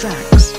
tracks.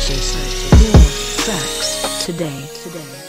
searching for facts today. today.